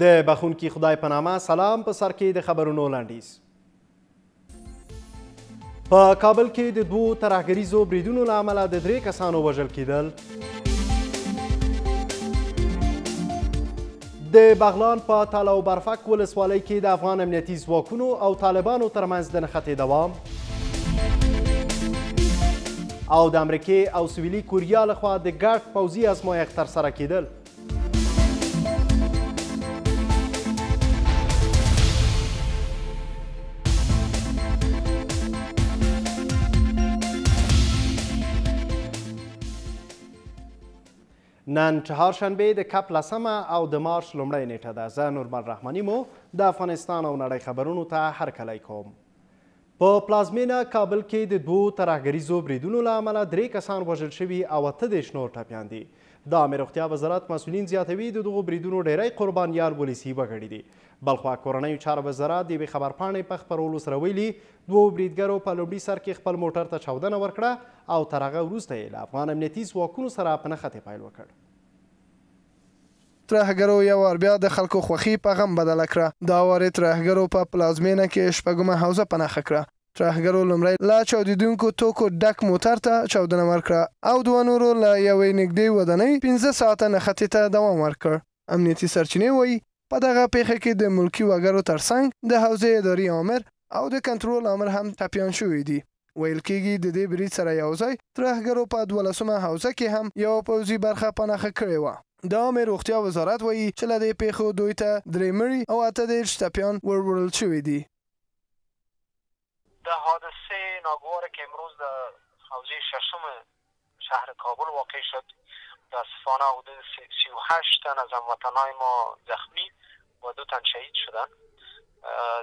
د بخونکي خدای په نامه سلام په سر کې د خبرونو لنډیز په کابل کې د دوو ترهګریزو بریدونو له امله د درې کسانو وژل کېدل د بغلان په تاله او برفک ولسوالۍ کې د افغان امنیتي ځواکونو او طالبانو ترمنځ د نښتې دوام او د امریکې او سویلي کوریا لخوا د ګډ پوځي ازمایښت ترسره کېدل نن چهار شنبه د کپ لسمه او د مارچ لومړی نیټه ده زه نورمل رحمانی مو د افغانستان او نړۍ خبرونو ته هر کلی کوم په پلازمېنه کابل کې د دوو ترهګریزو بریدونو له امله درې کسان وژل شوي او اته دېرش نور ټپیان دي. د عامې روغتیا وزارت مسؤلین زیاتوي، د دغو بریدونو ډېری قربانیان ولسي وګړي دي. بلخوا کورنیو چارو وزارت د یوې خبرپاڼې په خپرولو سره ویلي، دوو بریدګرو په لومړي سر کې خپل موټر ته چاودنه ورکړه او تر هغه وروسته یې له افغان امنیتي ځواکونو سره په نښتې پیل وکړ. ترهګرو یو وار بیا د خلکو خوښي په غم بدله کړه. دا وارې ترهګرو په پلازمېنه کې شپږمه حوزه په نښه کړه. ترهګرو لومړی له چاودېدونکو توکو ډک موتر ته چاودنه ورکړه او دوه نورو له یوې نږدې ودانۍ پنځه ساعته نښتې ته دوام ورکړ. امنیتي سرچینې وايي، په دغه پېښه کې د ملکي وګرو ترڅنګ د حوزې اداري آمر او د کنترول آمر هم ټپیان شوي دي. ویل کېږي د دې برید سره یو ځای ترهګرو په دولسمه حوزه کې هم یوه پوځي برخه په نښه کړې وه. د عامې روغتیا وزارت وایي چې له دې پېښو دوی ته درې مړي او اته دېرش ټپیان ور وړل شوي دي. د حادثه ناگوار که امروز در حوزه ششم شهر کابل واقع شد متاسفانه حدود سی و هشت تن از هموطنای ما زخمی و دو تن شهید شدند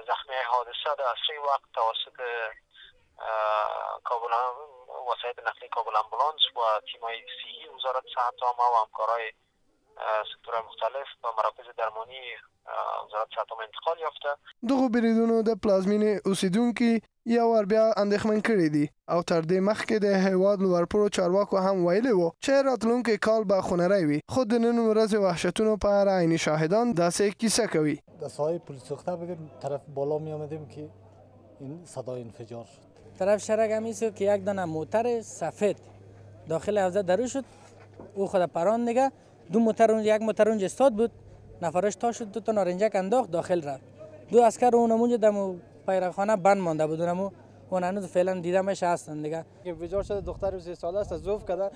زخمی حادثه در اسرع وقت توسط کابل وسایط نقلی کابل امبولانس و تیمای صحی وزارت صحت عامه و همکارای سکتورهای مختلف په مراکز درماني او زراعت سرپناه انتقال یافته. دغو بریدونو د پلازمینې اوسیدونکي یو وار بیا اندیښمن کړي دي او تر دې مخکې د هیواد لوړپوړو چارواکو هم ویلي وو چې راتلونکی کال به خونری وي خو د نن ورځې وحشتونو په اړه عیني شاهدان داسې کیسه کوي. در سایه پل سوخته بودیم طرف بالا می آمدیم که این صدای انفجار شد. طرف شرک همی سو که یک دانه موتر سفید داخل حوزه درو شد او خود پران دیگه دو موتر اونجا یک موتر اونجا استاد بود نفرش تا شد دو تا نارنجک انداخت داخل رفت دو اسکر اون اونجا دمو پیرخانه بند مانده بود اونمو اون هنوز فعلا دیدمش هستن دیگه بیزار شده دختر 30 ساله است زوف کده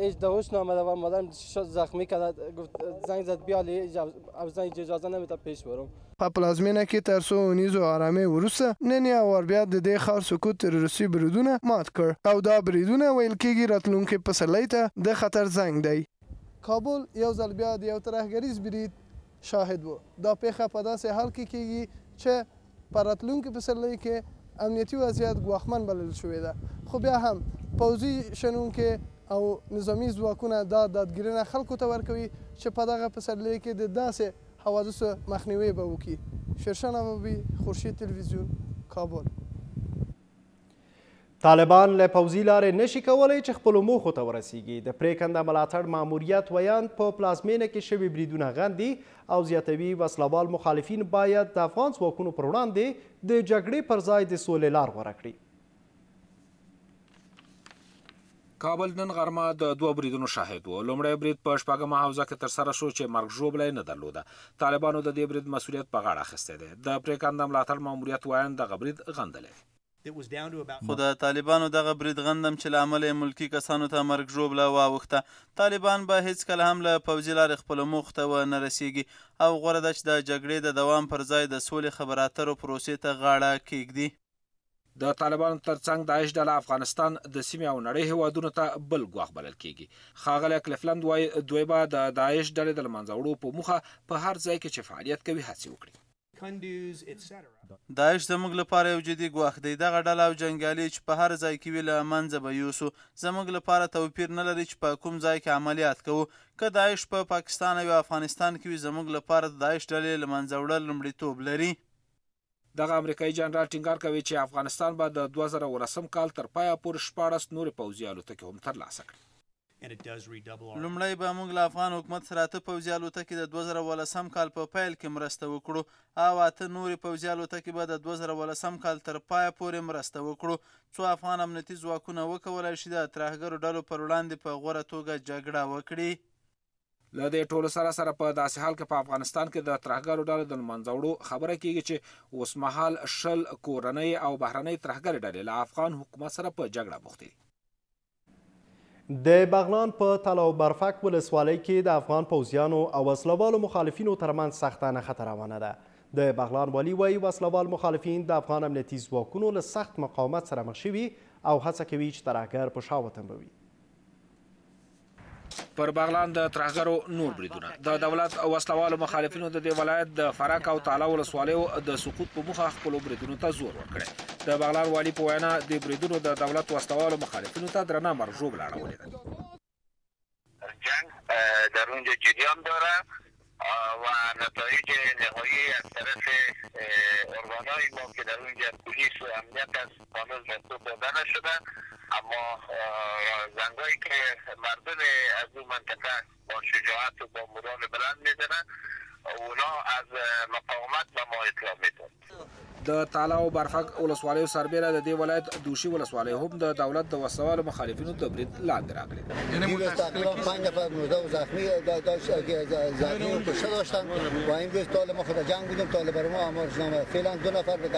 ایج دا اوس نامه و مادم شد زخمی کرد گفت زنگ زد بیا لی او زنگ اجازه نمیده پیش برم په پلازمېنه کې تر څو اونیزو آرامۍ وروسته نن یو وار بیا د دې ښار سکوت تروریستي بریدونه مات کړ او دا بریدونه ویل کېږي راتلونکي پسرلۍ ته د خطر زنګ دی. کابل یو ځل بیا د یو ترهګریز برید شاهد وو. دا پېښه په داسې حال کې کېږي چې په راتلونکي پسرلي کې امنیتي وضعیت ګواښمن بلل شوی ده، خو بیا هم پوځي شنونکي او نظامي ځواکونه دا دادګیرنه خلکو ته ورکوي چې په دغه پسرلي کې د داسې حوادثو مخنیوی به وکړي. شیرشاه نوابي، خورشید تلویزیون، کابل. طالبان له پوځي لارې نشي کولی چې خپلو موخو ته ورسیږي. د پرېکنده ملاتړ ماموریت ویاند په پلازمېنه کې شوي بریدونه غندي او زیاتوي، وسلهوال مخالفین باید د افغان ځواکونو پر وړاندې د جګړې پر ځای د سولې لار غوره کړي. کابل نن غرمه د دوه بریدونو شاهد و. لومړی برید په شپږمه حوزه کې ترسره شو چې مرګ ژوبله یې نه درلوده. طالبانو د دې برید مسوولیت په غاړه اخیستی دی. د پرېکنده ملاتړ ماموریت ویاند دغه برید غندلی دی. خو د طالبانو دغه برید غندم چې له امله یې ملکي کسانو ته مرګ ژوبله واوښته. طالبان به هېڅکله هم له پوځي لارې خپلو موخو ته و نه رسېږي او غوره ده چې د جګړې د دوام پر ځای د سولې خبرهاترو پروسې ته غاړه کېږدي. د طالبانو ترڅنګ داعش ډله افغانستان د سیمې او نړۍ هیوادونو ته بل ګواښ بلل کیږي ښاغلی کلیفلند وایي دوی به د داعش ډلې د لمنځه وړو په موخه په هر ځای کې چې فعالیت کوي هڅې وکړي داعش زموږ لپاره یو جدي ګواښ دی دغه ډله او جنګیالي چې په هر ځای کې وي له منځه به یوسو زموږ لپاره توپیر نه لري چې په کوم ځای کې عملیات کوو که داعش په پاکستان او یا افغانستان کې وي زموږ لپاره د داعش ډلې له منځه وړل لومړیتوب لري دغه امریکايي جنرال ټینګار کوي چې افغانستان به د دوه زره اولسم کال تر پایه پورې شپاړس نورې پوځي الوتکې هم ترلاسه کړي. لومړی به موږ له افغان حکومت سره اته پوځي الوتکې د دوه زره اولسم کال په پیل کې مرسته وکړو او اته نورې پوځي الوتکې به د دوه زره اولسم کال تر پایه پورې مرسته وکړو څو افغان امنیتي ځواکونه وکولای شي د ترهګرو ډلو پر وړاندې په غوره توګه جګړه وکړي. له دې ټولو سره سره په داسې حال کې په افغانستان کې د ترهګرو ډلو د لمنځه وړو خبره کېږي چې اوسمهال شل کورنۍ او بهرنۍ ترهګرې ډلې له افغان حکومت سره په جګړه بوختې دي. د بغلان په تل او برفک ولسوالۍ کې د افغان پوځیانو او وسله والو مخالفینو ترمنځ سخته نښته روانه ده. د بغلان والي وایي وسله وال مخالفین د افغان امنیتي ځواکونو له سخت مقاومت سره مخ شوي او هڅه کوي چې ترهګر په شا وتمبوي. پر بغلان د ترهګرو نور بریدونه د دولت او وسلوالو مخالفینو د دې ولایت د فرق او تعالی ولسوالیو د سقوط په مخه خپل بریدونو ته زور ورکړي د بغلان والی په وینا د بریدونو د دولت وسلوالو مخالفینو ته درنه مرجوب لاړولې ده جنگ در اونجا جریان داره و نتایج نهایی از طرف ارگانهای ما که در اونجا پلیس و امنیت است هنوز رپورت داده نشده اما زنگایی که مردم از اون منطقه با شجاعت و با مورال بلند میزنند اونا از مقاومت به ما اطلاع میدن. د تاله او برفک ولسوالیو سربېره د دې ولایت دوشي ولسوالۍ هم د دولت د وسله والو مخالفینو د برید لاندې راغلې ده. یعنی متاسفانه پنج نفر مرده و زخمی زخمی و کشته داشتن و این روز تا ما خود جنگ بودیم تا بر ما امر نامه فعلا دو نفر به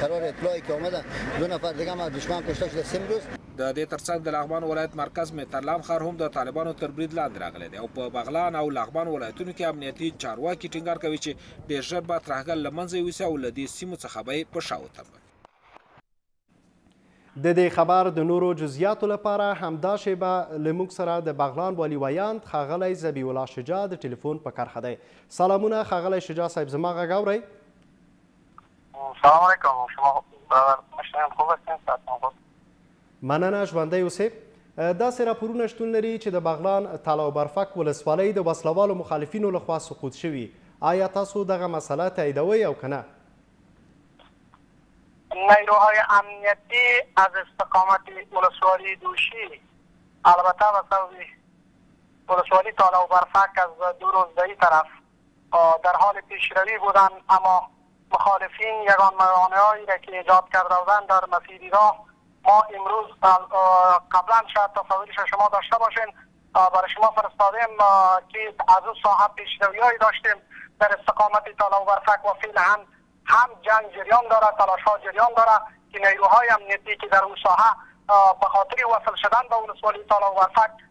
قرار اطلاعی که آمدن دو نفر دیگه ما دشمن کشته شده سیم روز د دې ترڅنګ د لغمان ولایت مرکز مهترلام ښار هم د طالبانو تر برید لاندې راغلی دی او په بغلان او لغمان ولایتونو کې امنیتي چارواکي ټینګار کوي چې ډېر ژر به ترهګر له منځه یوسي او له دې سیمو څخه به یې په شا وتمبوي. د دې خبر د نورو جزییاتو لپاره همدا شېبه له موږ سره د بغلان والي ویاند ښاغلی ذبیح الله شجاع د ټلیفون په کرښه دی. سلامونه ښاغلی شجاع صاحب زما غږ اورئ؟ سلام علیکم شما مشتاق خوب هستین ساعت مننه ژوندی اوسې. داسې راپورونه شتون لري چې د بغلان تاله او برفک ولسوالۍ د وسله والو مخالفینو له خوا سقوط شوي، آیا تاسو دغه مسئله تاییدوئ او که نه؟ نیروهای امنیتی از استقامت ولسوالی دوشی البته و سوی ولسوالی تاله و برفک از دو روز به ای طرف در حال پیشروی بودند اما مخالفین یگان هایی را که ایجاد کرده بودند در مسیر راه ما امروز قبلا شاید تصاویرش شما داشته باشین برای شما فرستادیم که از او صاحب پیشروی داشتیم در استقامت تالا و برفک و هم هم جنگ جریان داره تلاش ها جریان داره که نیروهای امنیتی که در اون ساحه به خاطر وصل شدن به اون سوالی تالا و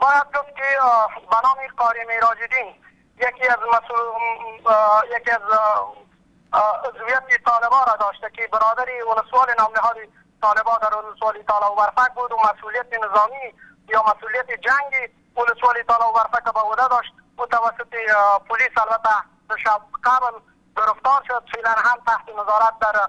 باید گفت که به نام قاری میراجدین یکی از یکی از عضویت طالبا را داشته که برادر ولسوال نام نهاد طالبا در ولسوالی تالا و برفک بود و مسئولیت نظامی یا مسئولیت جنگ ولسوالی تالا و برفک به عهده داشت او توسط پلیس البته شب قبل گرفتار شد فعلا هم تحت نظارت در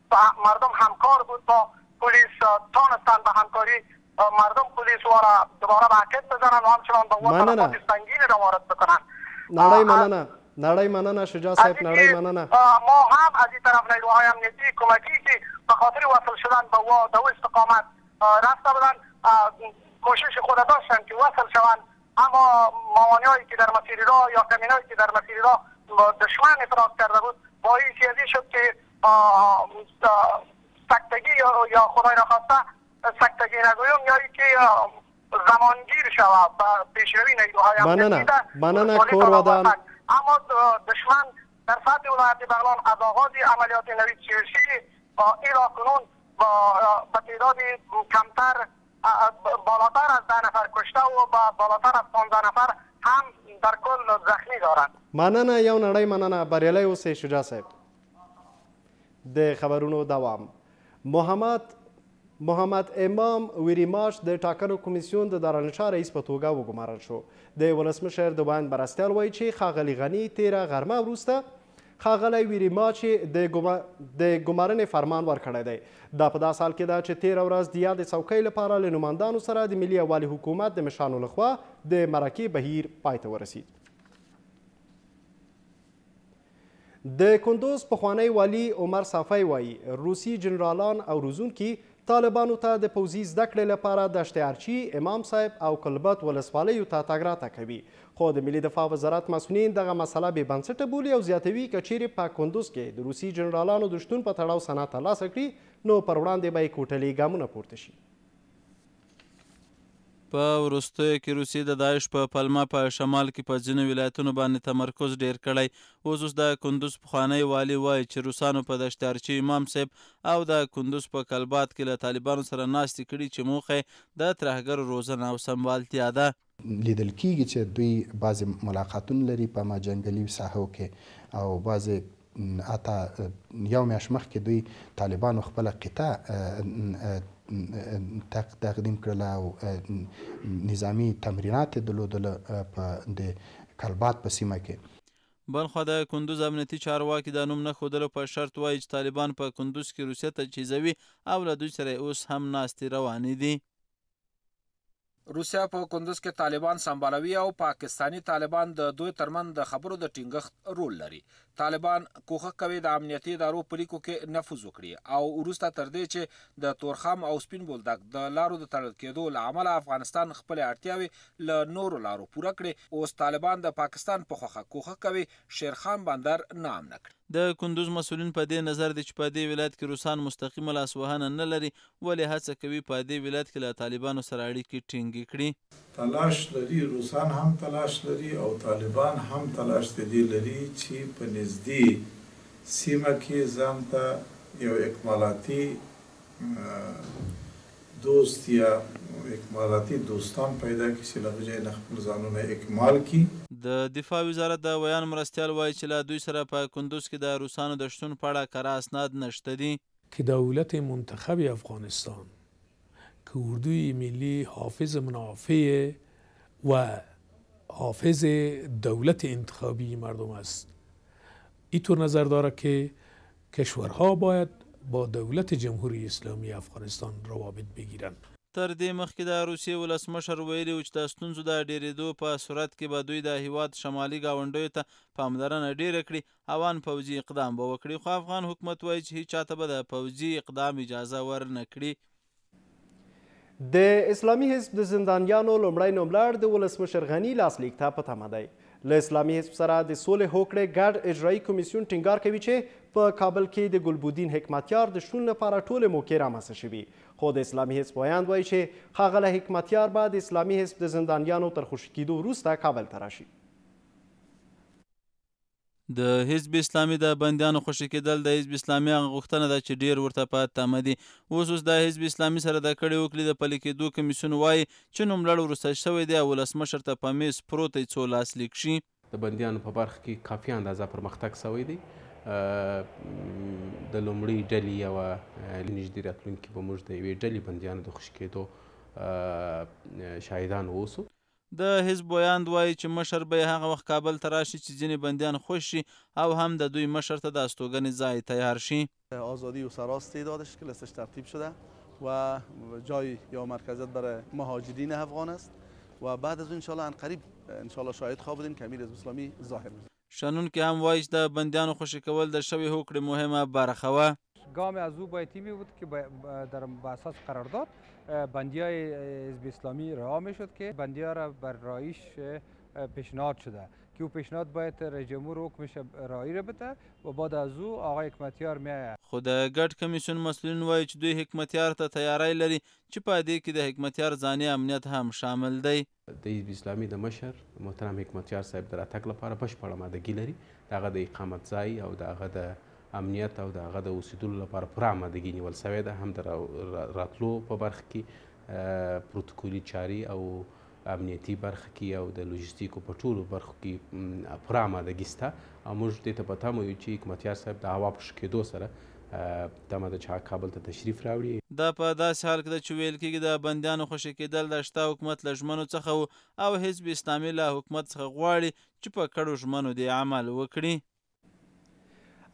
و مردم همکار بود با پلیس تانستند به همکاری مردم پلیس و را دوباره به اکت بزنند و همچنان به او تلفات سنگین را وارد بکنند. نړۍ مننه نړۍ مننه شجاع صاحب نړۍ مننه. ما هم از این طرف نیروهای امنیتی کمکی که به خاطر وصل شدن به او در او استقامت رفته بودند کوشش خود داشتند که وصل شوند اما موانعی که در مسیر راه یا کمینایی که در مسیر راه دشمن افراز کرده بود باعث از این شد که سکتگی یا خدای نخواسته سکتگی نگویم یا ای که زمان گیر شوه به پیشروی نیروهای امنیتی ده مننه کور ودان اما دشمن در سطح ولایت بغلان از آغاز عملیات نوید شیرشی با ایلا کنون با به تعداد کمتر بالاتر از ده نفر کشته و با بالاتر از 15 نفر هم در کل زخمی دارند مننه یو نړۍ مننه بریالی اوسې شجاع صاحب د خبرونو دوام محمد محمد امام ویریماش د ټاکنو کمیسیون د دارالانشا رئیس په توګه وګمارل شو د ولسمشر د ویاند مرستیال وایي چې ښاغلي غني تیره غرمه وروسته ښاغلی ویریما چې د ګما د ګمارنې فرمان ورکړی دی دا په داس حال کې ده چې تیره ورځ د یادې څوکۍ لپاره له نوماندانو سره د ملي یووالي حکومت د مشرانو لخوا د مرکې بهیر پای ته ورسید د کندوز پخوانی والي عمر صافی وايي، روسي جنرالان او روزونکي طالبانو ته د پوځي زده کړې لپاره دشت ارچي، امام صاحب او کلبت ولسوالیو ته تګ راتګ کوي، خو د ملي دفاع وزارت مسؤلین دغه مسئله بې بنسټه بولي او زیاتوي، که چېرې په کندوز کې د روسي جنرالانو د شتون په تړاو سند ترلاسه کړي، نو پر وړاندې به یې کوټلي ګامونه پورته شي. په وروستیو کې روسیې د داعش په پلمه په شمال کې په ځینو ولایتونو باندې تمرکز ډیر کړی اوس اوس د کندوز پخوانی والي وایي چې روسانو په دشتارچي امام صاحب او د کندوز په کلبات کې له طالبانو سره ناستې کړي چې موخه یې د ترهګرو روزنه او سمبالتیا ده. لیدل کیږي چې دوی بعضې ملاقاتونه لري په ما جنګلي ساحو کې او بعضې حتی یو میاشت مخکې دوی طالبانو خپله قطعه تقدیم کړله او نظامي تمرینات یې درلودل په د کلبات په سیمه کې. بلخوا د کندوز امنیتي چارواکي د نوم نه ښودلو په شرط وایي چې طالبان په کندوز کې روسیه تجهیزوي او له دوی سره یې اوس هم ناستې روانې دي. روسیه په کندز کې طالبان سمبالوي او پاکستاني طالبان د دوی ترمن د خبرو د ټینګښت رول لري. طالبان کوښښ کوي د امنیتي ادارو په لیکو کې نفوذ وکړي او وروسته تر دې چې د تورخم او سپین بولدک د لارو د تړل کېدو له امله افغانستان خپلې اړتیاوې له نورو لارو پوره کړې، اوس طالبان د پاکستان په خوښه کوښښ کوي شیرخان بندر نا امنه کړي. د کندز مسؤلین په دې نظر دي چې په دې ولایت کې روسان مستقیمه لاسوهنه نه لري ولې هڅه کوي پهدې ولایت کې له طالبانو سره اړیکې ټینګې کړي؟ تلاش لري، روسان هم تلاش لري او طالبان هم تلاش د دې لري چې په نږدې سیمه کې ځان ته یو اکمالاتي دوست یا اکمالاتي دوستان پیدا کړي چې له هغه ځای نه خپل ځانونه اکمال کړي. د دفاع وزارت د ویاند مرستیال وايي چې له دوی سره په کندوز کې د روسانو د شتون په اړه کره اسناد نشته دي. که دولت منتخب افغانستان که اردوی ملی حافظ منافع و حافظ دولت انتخابی مردم است ای طور نظر دارد که کشورها باید با دولت جمهوری اسلامی افغانستان روابط بگیرند. تر دې مخکې د روسیې ولسمشر ویلي و چې د ستونزو د ډېرېدو په صورت کې به دوی د هېواد شمالي ګاونډیو ته پاملرنه ډېره کړي اوان پوځي اقدام به وکړي خو افغان حکومت وايي چې هیچا ته به د پوځي اقدام اجازه ورنه کړي. د اسلامي حزب د زندانیانو لومړی نوملړ د ولسمشر غني لاسلیک ته په تمه دی. له اسلامي حزب سره د سولې هوکړې ګډ اجرایي کمېسیون ټینګار کوي چې په کابل کې د ګلبدین حکمتیار د شتون لپاره ټولې موقعې رامنځته شوي، خو د اسلامي حزب ویاند وایي چې ښاغلی حکمتیار به د اسلامي حزب د زندانیانو تر خوشې کېدو وروسته کابل ته راشي. د حزب اسلامي د بندیانو خوشې کېدل د حزب اسلامي هغه غوښتنه ده چې ډېر ورته په تمه دي. اوس اوس د حزب اسلامي سره د کړې وکړې د پلي کېدو کمېسیون وايي چې نوملړ وروسته شوی دی او ولسمشر ته په مېز پروت دی څو لاسلیک شي. د بندیانو په برخه کې کافي اندازه پرمختګ شوی دی. د لومړۍ ډلې یوه نږدې راتلونکي به موږ د یوې ډلې بندیانو د خوشې کېدو شاهدان اوسو. د حزب ویاند وايي چې مشر به یې هغه وخت کابل ته راشي چې ځینې بندیان خوش شي او هم د دوی مشر ته د استوګنې ځای تیار شي. آزادی و سراستی دادش که لستش ترتیب شده و جای یا مرکزیت برای مهاجرین افغان است و بعد از اون انشاءالله عنقریب انشاءالله شاهد خواه بودین که امیر حزب اسلامی ظاهر میشه. شنونکي هم وايي چې د بندیانو خوشې کول د شوې هوکړې مهمه برخه وه. ګام از او باید این می بود که در اساس قرارداد بندیای حزب اسلامی رها می شد که بندیا را بر رایش پیشنهاد شده که او پیشنهاد باید رئیس جمهور حکمش رایی را بده و بعد از او آقای حکمتیار می خو د ګډ کمیسیون مسئولین وايي چې دوی حکمتیار ته تیاری لري چې په دې کې د حکمتیار ځاني امنیت هم شامل دی. د حزب اسلامي د مشر محترم حکمتیار صاحب د راتګ لپاره بشپړه امادګي لري، د هغه د اقامت ځای او د هغه د امنیت او د هغه د اوسېدلو لپاره پوره امادګي نیول شوې ده، هم د راتلو په برخه کې پروتوکولي چاري او امنیتي برخه کې او د لوژستیکو په ټولو برخو کې پوره امادګي شته او موږ دې ته په تمه یو چې حکمتیار صاحب د هوا په ښه کېدو سره تمه ده چې هغه کابل ته تشریف راوړي. دا په داسې حال کې ده چې ویل کیږي د بندیانو خوشې کیدل د شته حکومت له ژمنو څخه وو او حزب اسلامي له حکومت څخه غواړي چې په کړو ژمنو دې عمل وکړي.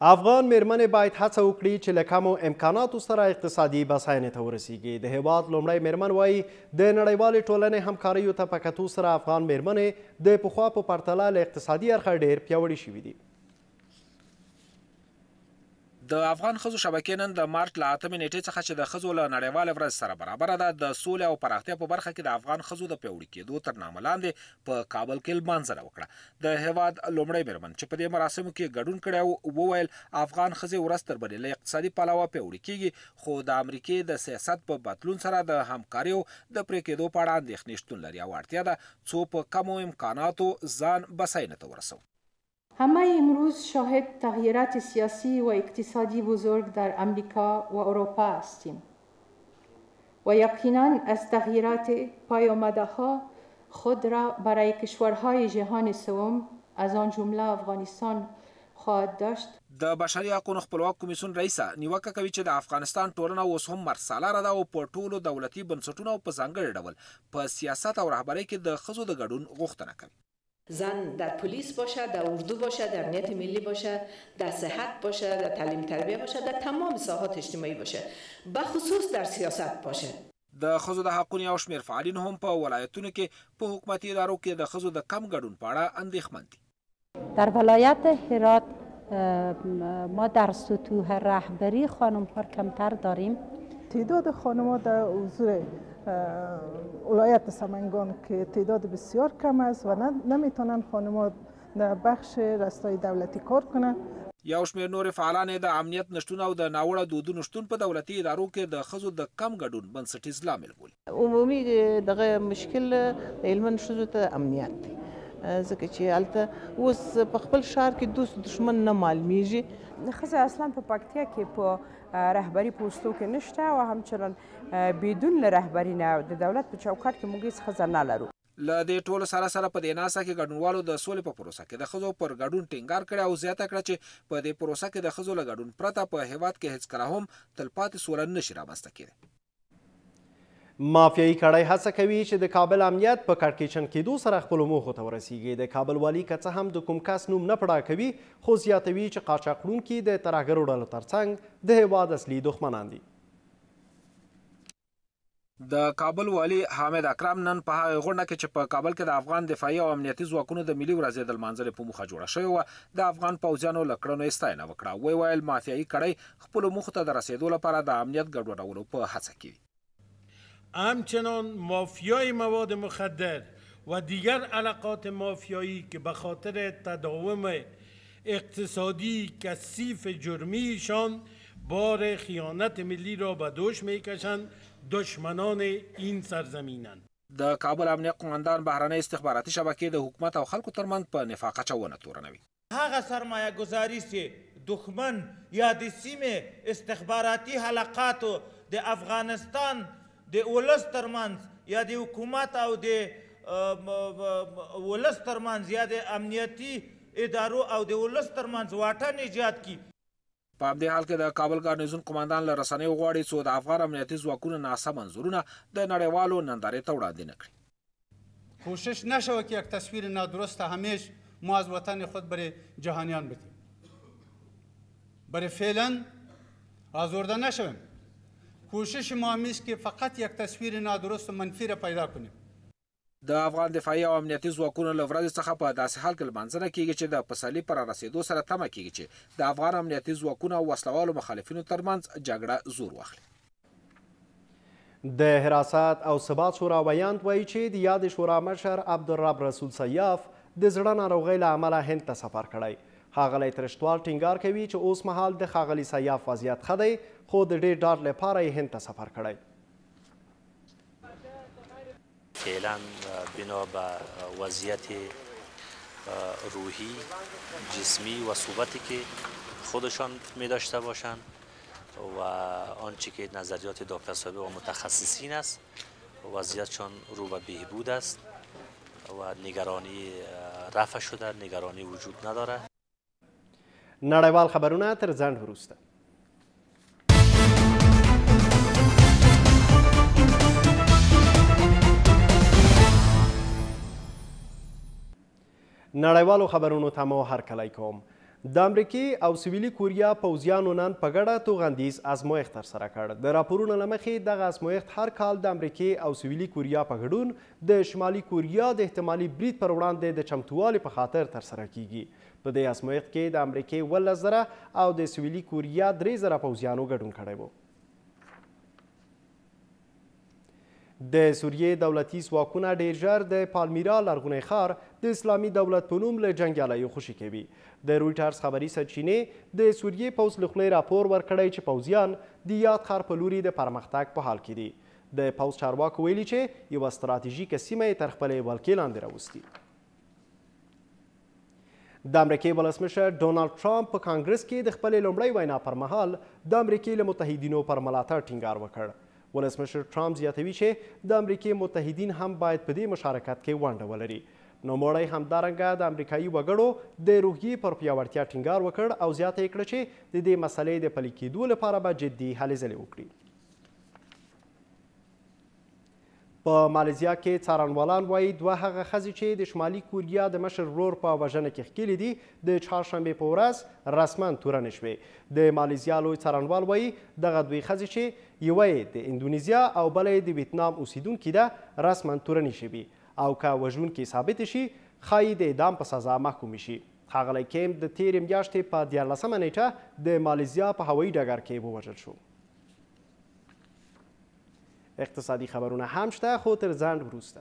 افغان میرمنې باید هڅه وکړي چې له کمو امکاناتو سره اقتصادي بساینې ته ورسیږي. د هیواد لومړی میرمن وایي د نړیوالې ټولنې همکاریو ته په کتو سره افغان میرمنې د پخوا په پرتله له اقتصادي اړخه ډیر پیاوړي شوي دي. د افغان ښځو شبکې نن د مارچ له اتمې نېټې څخه چې د ښځو له نړیوالې ورځې سره برابره ده د سولې او پراختیا په برخه کې د افغان ښځو د پیاوړي کېدو تر نامه لاندې په کابل کې لمانځنه وکړه د هېواد لومړۍ مېرمن چې په دې مراسمو کې ګډون کړی و وویل افغان ښځې ورځ تر بلې له اقتصادي پلوه پیاوړي کېږي خو د امریکې د سیاست په بدلون سره د همکاریو د پرې کېدو په اړه اندېښنې شتون لري او اړتیا ده څو په کمو امکاناتو ځان بساینې ته ورسوو همه امروز شاهد تغییرات سیاسی و اقتصادی بزرگ در امریکا و اروپا هستیم و یقینا از تغییرات پیامدها خود را برای کشورهای جهان سوم از آن جمله افغانستان خواهد داشت. د بشري حقونو خپلواک کمېسیون رئیسه نیوکه کوي چې د افغانستان ټولنه اوس هم مرسالاره ده او په ټولو دولتي بنسټونو او په ځانګړي ډول په سیاست او رهبرۍ کې د ښځو د ګډون غوښتنه کوي. زن در پلیس باشه در اردو باشه در امنیت ملی باشه در صحت باشه در تعلیم تربیه باشه در تمام ساحات اجتماعی باشه بخصوص در سیاست باشه. د ښځو د حقونو یو شمېر فعالین هم په ولایتونو کې په حکومتي ادارو کې د ښځو د کم ګډون په اړه اندېښمن دي. در ولایت هرات ما در سطوح رهبری خانم ها کمتر داریم. تعداد خانم ها در حضور ولایت سمنگان که تعداد بسیار کم است و نمیتونن خانمها در بخش رستای دولتی کار کنند یو شمېر نور فعالان یې د امنیت نشتون او د ناوړه دودونو شتون په دولتي ادارو کې د ښځو د کم ګډون بنسټیز لامل بولي. عمومي دغه مشکل د هلمند ښځو ته امنیت دی ځکه چې هلته اوس په خپل ښار کې دوست دښمن نه معلومیږي. ښځې اصلا په پکتیا کې په رهبري په اوستو کې نشته او همچنان بدون له رهبري نه د دولت په چوکاټ کې موږ هیڅ ښځه نه لرو. له دې ټولو سره سره په دې ناسته کې ګډونوالو د سولې په پروسه کې د ښځو پر ګډون ټینګار کړی او زیاته کړه چې په دې پروسه کې د ښځو له ګډون پرته په هېواد کې هېڅکله هم تلپاتې سوله نشي رامنځته کېدی. مافیایي کړۍ هڅه کوي چې د کابل امنیت په کړکېچن کېدو سره خپلو موخو ته ورسیږي د کابل والي که څه هم د کوم کس نوم نه پړا کوي خو زیاتوي چې قاچاق وړونکي د ترهګرو ډلو ترڅنګ د هېواد اصلي دښمنان دي د کابل والي حامد اکرم نن په هغې غونډه کې چې په کابل کې د افغان دفاعي او امنیتي ځواکونو د ملي ورځې د لمانځنې په موخه جوړه شوې وه، د افغان پوځیانو له کړنو یې ستاینه وکړه. ویې ویل، مافیایي کړۍ خپلو موخو ته د رسېدو لپاره د امنیت ګډوډولو په هڅه کې وي. همچنان مافیای مواد مخدر و دیگر علاقات مافیایی که به خاطر تداوم اقتصادی کثیف جرمی شان بار خیانت ملی را به دوش می کشند دشمنان این سرزمینند. د کابل امنیه قوماندان بهرنۍ استخباراتي شبکې د حکومت او خلکو ترمنځ په نفاق اچونه تورنوي. هغه سرمایه ګذاري چې دښمن یا د سیمې استخباراتي حلقاتو د افغانستان د ولس ترمنځ یا د حکومت او د ولس ترمنځ یا د امنیتي ادارو او د ولس ترمنځ واټن ایجاد کړي. په همدې حال کې د کابل ګارنیزون قوماندان له رسنیو غواړي څو د افغان امنیتي ځواکونو ناسم انځورونه د نړیوالو نندارې ته وړاندې نه کړي. کوشش نشوه که یک تصویر نادرست همیش ما از وطن خود بر جهانیان بدیم بر فعلا آزرده نشویم کوشش ما همیست که فقط یک تصویر نادرست و منفی را پیدا کنیم. د افغان دفاعي او امنیتي ځواکونو له ورځې څخه په داسې حال کې لمانځنه کېږي چې د پسرلي په رارسېدو سره تمه کېږي چې د افغان امنیتي ځواکونو او وسله والو مخالفینو ترمنځ جګړه زور واخلي. د حراست او ثبات شورا ویاند وایي چې د یادې شورا مشر عبدالرب رسول سیاف د زړه ناروغۍ له امله هند ته سفر کړی. ښاغلی ترشتوال ټینګار کوي چې اوس مهال د ښاغلي سیاف وضعیت ښه دی خو د ډېر ډاډ لپاره یې هند ته سفر کړی. فعلا بنا به وضعیت روحی جسمی و صوبتی که خودشان می داشته باشند و آنچه که نظریات دکتر صاحب و متخصصین است وضعیتشان رو به بهبود است و نگرانی رفع شده نگرانی وجود نداره نړیوال خبرونه تر ځنډ وروسته نړیوالو خبرونو ته مو هرکلی کوم د امریکې او سویلي کوریا پوځیانو نن په ګډه توغندیز ازمویښت ترسره کړ د راپورونو له مخې دغه ازمویښت هر کال د امریکې او سویلي کوریا په ګډون د شمالي کوریا د احتمالي برید پر وړاندې د چمتووالي په خاطر ترسره کیږي په دې ازمویښت کې د امریکې اوولس زره او د سویلي کوریا درې زره پوځیانو ګډون کړی و. د سوریې دولتي ځواکونه ډیر ژر د پالمیرا لرغونی ښار د اسلامي دولت په نوم له جنګیالیو خوشي کوي د رویټرز خبري سرچینې د سوریې پوځ له خولې راپور ورکړی چې پوځیان د یاد ښار په لوري د پرمختګ په حال کې دي د پوځ چارواکو ویلي چې یوه ستراتیژیکه سیمه یې تر خپلې ولکې لاندې راوستي د امریکې ولسمشر ډونالد ټرامپ په کانګرس کې د خپلې لومړۍ وینا پر مهال د امریکې له متحدینو پر ملاتړ ټینګار وکړ. ولسمشر ټرامپ زیاتوي چې د امریکې متحدین هم باید په دې مشارکت کې ونډه ولري. نوموړی همدارنګه د امریکایي وګړو د روحیې پر پیاوړتیا ټینګار وکړ او زیاته یې کړه چې د دې مسلې د پلي کېدو لپاره به جدي هلې ځلې وکړي. په مالیزیا کې څارنوالان وایي دوه هغه ښځې چې د شمالي کوریا د مشر ورور په وژنه کې ښکېلې دي د چهارشنبې په ورځ رسما تورنې شوې د مالیزیا لوی څارنوال وایي دغه دوی ښځې چې یوه یې د اندونیزیا او بله یې د ویتنام اوسیدونکي ده رسما تورنې شوي او که وژونکې ثابتې شي ښایي د اعدام په سزا محکومې شي ښاغلی کیم د تیرې میاشتې په دیارلسمه نیټه د مالیزیا په هوایي ډګر کې ووژل شو اقتصادي خبرونه هم شته خو تر ځنډ وروسته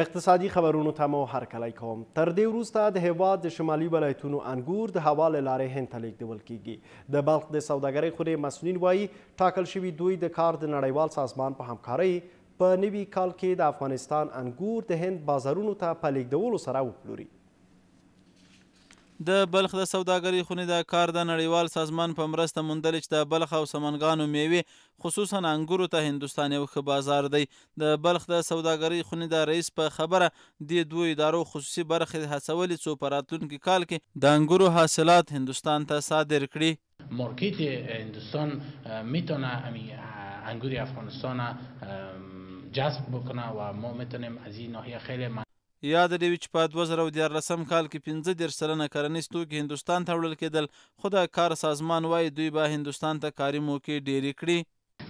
اقتصادي خبرونو ته مو هرکلی کوم تر دې وروسته د هیواد د شمالي ولایتونو انګور د هوا له لارې هند ته لیږدول کیږي د بلخ د سوداګرۍ خونې مسؤلین وایي ټاکل شوي دوی د کار د نړیوال سازمان په همکارۍ په نوي کال کې د افغانستان انګور د هند بازارونو ته په لېږدولو سره وپلوري. د بلخ د سوداګرۍ خونې دا کار د نړیوال سازمان په مرسته موندلی چې د بلخ او سمنګانو مېوې خصوصاً انګورو ته هندوستان یو ښه بازار دی. د بلخ د سوداګرۍ خونې د رئیس په خبره دې دوو ادارو خصوصي برخې هڅولې څو په راتلونکي کال کې د انګورو حاصلات هندوستان ته صادر کړي. مارکیت هندوستان میتونه امی انگور افغانستان جذب بکنه و ما میتونیم از این ناحیه خیلی یاده دې وي چې په دوه زره او دیارلس کال کې پنځه دېرش سلنه کرنیز توکي هندوستان ته وړل کېدل، خو د کار سازمان وايي دوی به هندوستان ته کاري موقعې ډېرې کړي.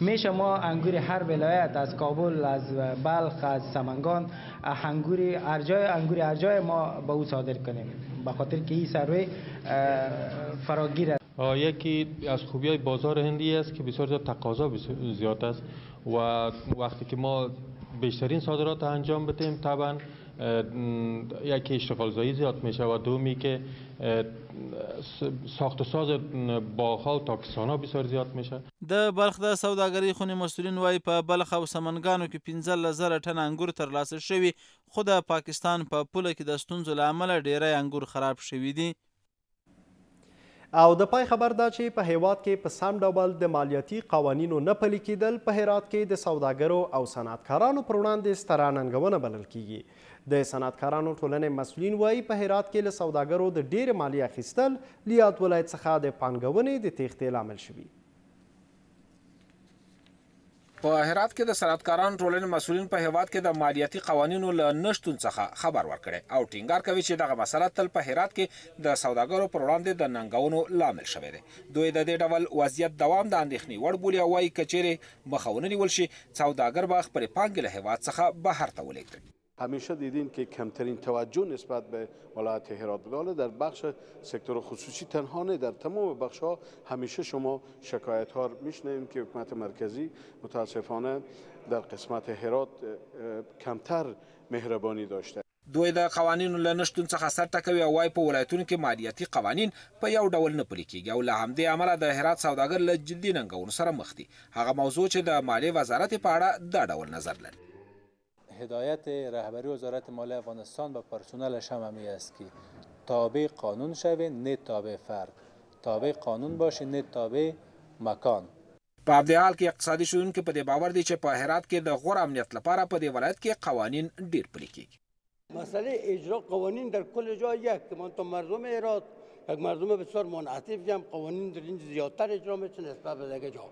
میشه ما انگور هر ولایت از کابل از بلخ از سمنگان انگور هر جای انگور هر جای ما به او صادر کنیم به خاطر که این سروی فراگیر است یکی از خوبی های بازار هندی است که بسیار زیاد تقاضا زیاد است و وقتی که ما بیشترین صادرات انجام بدیم طبعا یکی اشتغال زایی زیاد میشه و دومی که ساخت و ساز باغها و تاکستانها بسیار زیاد میشه د بلخ د سوداګرۍ خونې مسؤلین وايي، په بلخ او سمنګانو کې پنځلس زره ټنه انګور ترلاسه شوي، خو د پاکستان په پوله کې د ستونزو له امله ډېری انګور خراب شوي دي. او د پای خبر دا چې په هېواد کې په سم ډول د مالیاتي قوانینو نه پلي کېدل په هرات کې د سوداګرو او صنعتکارانو پر وړاندې ستره ننګونه بلل کېږي. د صنعتکارانو ټولنې مسؤلین وايي، په هرات کې له سوداګرو د ډېرې مالیې اخیستل له یاد ولایت څخه د پانګونې د تېښتې لامل شوي. په هرات کې د صنعتکارانو ټولنې مسؤلین په هېواد کې د مالیاتي قوانینو له نه شتون څخه خبر ورکړی او ټینګار کوي چې دغه مسله تل په هرات کې د سوداګرو پر وړاندې د ننګونو لامل شوی دی. دوی د دې ډول وضعیت دوام د اندېښنې وړ بولي او وايي، که چېرې مخه ونه نیول شي، څاوداګر به خپلې پانګې له هېواد څخه بهر ته ولېږدوي. همیشه دیدیم که کمترین توجه نسبت به ولایت هرات بگاله در بخش سکتور خصوصی تنها نه در تمام بخش ها همیشه شما شکایت ها را میشنویم که حکومت مرکزی متاسفانه در قسمت هرات کمتر مهربانی داشته. دوئ د قوانینو له نه شتون څخه سر ټکوي او وایي په ولایتونو کې مالیاتي قوانین په یو ډول نه پلي کیږي او له همدې امله د هرات سوداګر له جدي ننګونو سره مخ دي. هغه موضوع چې د مالیې وزارت یې په اړه دا ډول نظر لري. هدایت رهبری وزارت مالیه افغانستان به پرسونل شمع می است که تابع قانون شوی نه تابع فرد تابع قانون باشی نه تابع مکان. په همدې حال کې اقتصادي شنونکي په دې باور دي چې په هرات کې د غوره امنیت لپاره په دې ولایت کې قوانین ډیر پلي کیږي. مسئله اجرا قوانین در کل جا یک که من تا مردم هرات یک مردم بسیار منعطف جام قوانین در اینجا زیادتر اجرا میشه نسبت به دیگه جا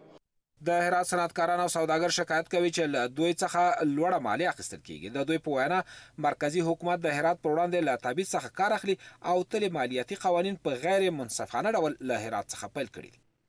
د هرات صنعتکاران او سوداګر شکایت کوي چې له دوی څخه لوړه مالیه اخیستل کیږي د دوی په وینا مرکزي حکومت د هرات پر وړاندې له تبعیض څخه کار اخلي او تلې مالیاتي قوانین په غیر منصفانه ډول له هرات څخه پیل کړي دي